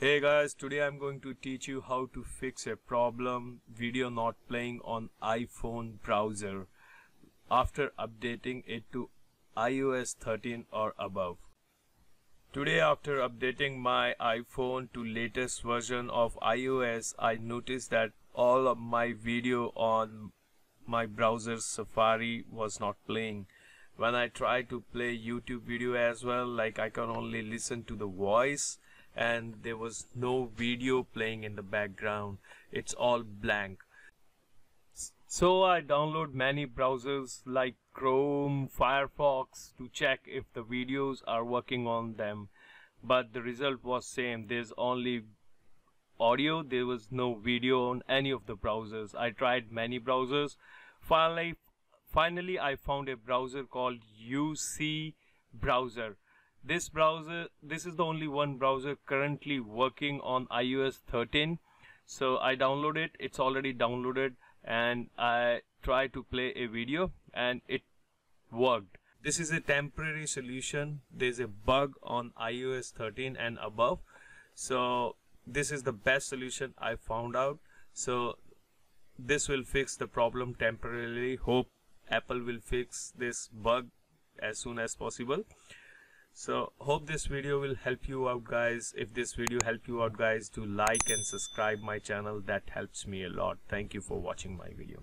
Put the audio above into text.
Hey guys, today I'm going to teach you how to fix a problem video not playing on iPhone browser after updating it to iOS 13 or above. Today after updating my iPhone to latest version of iOS, I noticed that all of my video on my browser Safari was not playing. When I try to play YouTube video as well, like I can only listen to the voice and there was no video playing in the background. It's all blank. So I download many browsers like Chrome, Firefox to check if the videos are working on them. But the result was same. There's only audio. There was no video on any of the browsers. I tried many browsers. Finally finally I found a browser called UC browser this browser this is the only one browser currently working on iOS 13 so I download it. It's already downloaded and I try to play a video and it worked. This is a temporary solution. There's a bug on iOS 13 and above. So this is the best solution I found out. So this will fix the problem temporarily. Hope Apple will fix this bug as soon as possible so hope this video will help you out guys. If this video helped you out guys to like and subscribe my channel. That helps me a lot. Thank you for watching my video